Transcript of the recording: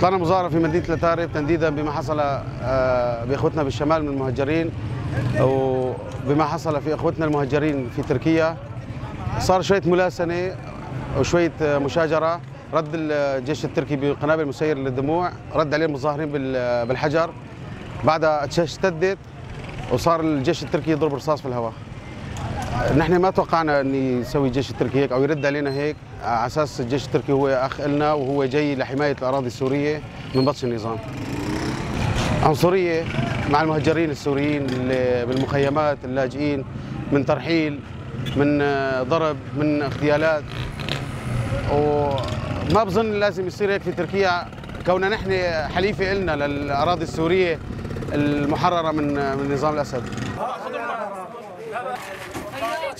طلعنا مظاهرة في مدينة الأتارب تنديدا بما حصل آه، بإخوتنا بالشمال من المهجرين وبما حصل في إخوتنا المهجرين في تركيا. صار شوية ملاسنة وشوية آه، مشاجرة. رد الجيش التركي بقنابل مسير للدموع. رد عليه المظاهرين بال- بالحجر. بعدها اشتدت وصار الجيش التركي يضرب رصاص في الهواء. نحن ما توقعنا أن يسوي الجيش التركي هيك أو يرد علينا هيك على أساس الجيش التركي هو أخ لنا وهو جاي لحماية الأراضي السورية من بطش النظام. عنصريه مع المهجرين السوريين اللي بالمخيمات اللاجئين من ترحيل من ضرب من اغتيالات وما بظن لازم يصير هيك في تركيا كوننا نحن حليفة إلنا للأراضي السورية المحررة من من نظام الأسد. Hayır.